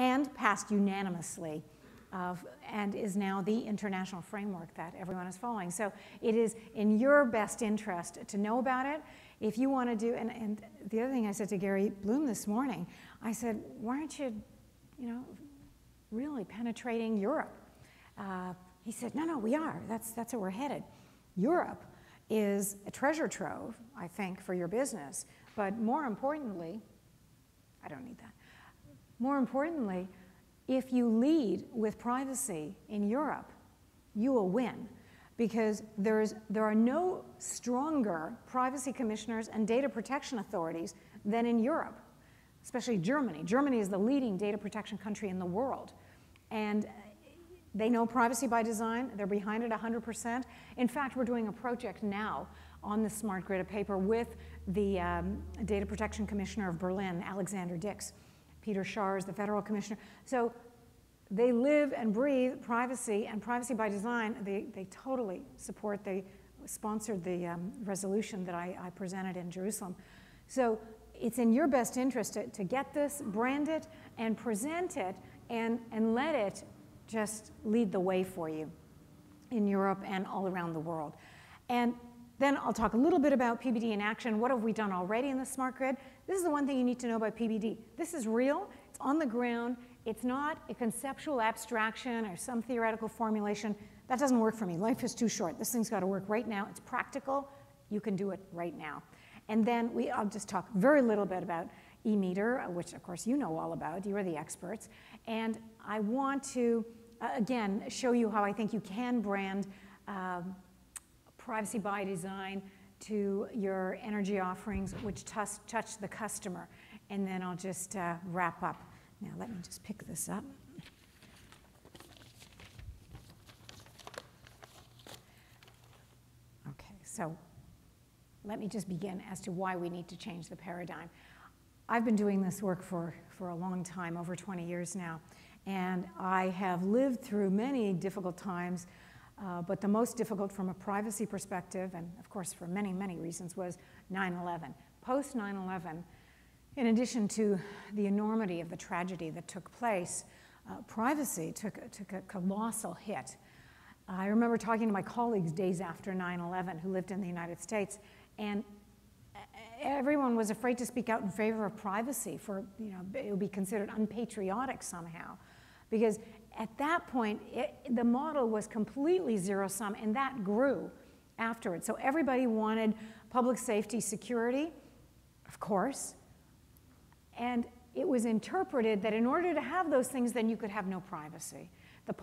and passed unanimously and is now the international framework that everyone is following. So it is in your best interest to know about it. If you want to do, and, and the other thing I said to Gary Bloom this morning, I said, why aren't you, you know, really penetrating Europe? Uh, he said, no, no, we are. That's, that's where we're headed. Europe is a treasure trove, I think, for your business. But more importantly, I don't need that. More importantly, if you lead with privacy in Europe, you will win because there's, there are no stronger privacy commissioners and data protection authorities than in Europe, especially Germany. Germany is the leading data protection country in the world. And they know privacy by design. They're behind it 100%. In fact, we're doing a project now on the smart grid, a paper with the um, data protection commissioner of Berlin, Alexander Dix. Peter Schaar, the federal commissioner. So they live and breathe privacy and privacy by design. They, they totally support, they sponsored the um, resolution that I, I, presented in Jerusalem. So it's in your best interest to, to get this, brand it, and present it, and, and let it just lead the way for you in Europe and all around the world. And then I'll talk a little bit about PBD in action. What have we done already in the smart grid? This is the one thing you need to know about PBD. This is real, it's on the ground, it's not a conceptual abstraction or some theoretical formulation. That doesn't work for me. Life is too short. This thing's got to work right now. It's practical. You can do it right now. And then we, I'll just talk very little bit about eMeter, which of course you know all about. You are the experts. And I want to, uh, again, show you how I think you can brand um, privacy by design to your energy offerings, which touch the customer. And then I'll just uh, wrap up. Now let me just pick this up. Okay, so let me just begin as to why we need to change the paradigm. I've been doing this work for, for a long time, over 20 years now, and I have lived through many difficult times, uh, but the most difficult from a privacy perspective, and of course for many, many reasons, was 9 11. Post 9 11, in addition to the enormity of the tragedy that took place, uh, privacy took, took a colossal hit. I remember talking to my colleagues days after 9 11 who lived in the United States, and everyone was afraid to speak out in favor of privacy, for you know, it would be considered unpatriotic somehow. Because at that point, it, the model was completely zero sum, and that grew afterwards. So everybody wanted public safety security, of course, and it was interpreted that in order to have those things, then you could have no privacy. The,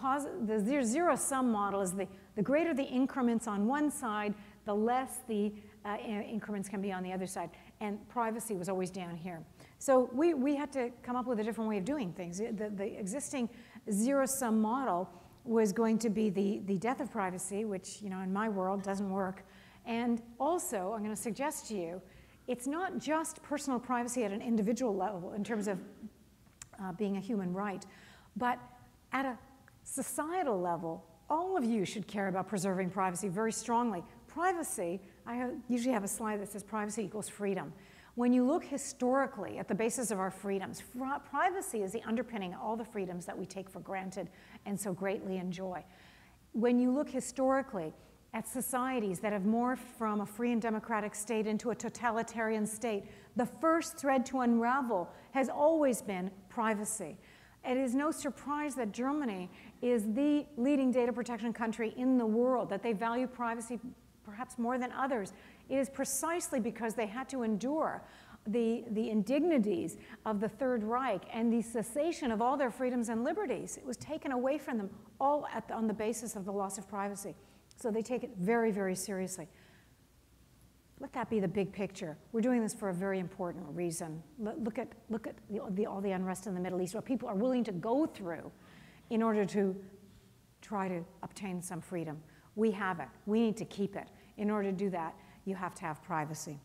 the zero sum model is the, the greater the increments on one side, the less the uh, increments can be on the other side. And privacy was always down here. So we, we had to come up with a different way of doing things. The, the existing zero sum model was going to be the, the death of privacy, which you know in my world doesn't work. And also, I'm going to suggest to you it's not just personal privacy at an individual level in terms of uh, being a human right, but at a societal level, all of you should care about preserving privacy very strongly. Privacy, I usually have a slide that says privacy equals freedom. When you look historically at the basis of our freedoms, privacy is the underpinning of all the freedoms that we take for granted and so greatly enjoy. When you look historically, at societies that have morphed from a free and democratic state into a totalitarian state, the first thread to unravel has always been privacy. It is no surprise that Germany is the leading data protection country in the world, that they value privacy perhaps more than others. It is precisely because they had to endure the, the indignities of the Third Reich and the cessation of all their freedoms and liberties. It was taken away from them all the, on the basis of the loss of privacy. So they take it very, very seriously. Let that be the big picture. We're doing this for a very important reason. Look at, look at the, the, all the unrest in the Middle East, what people are willing to go through in order to try to obtain some freedom. We have it. We need to keep it. In order to do that, you have to have privacy.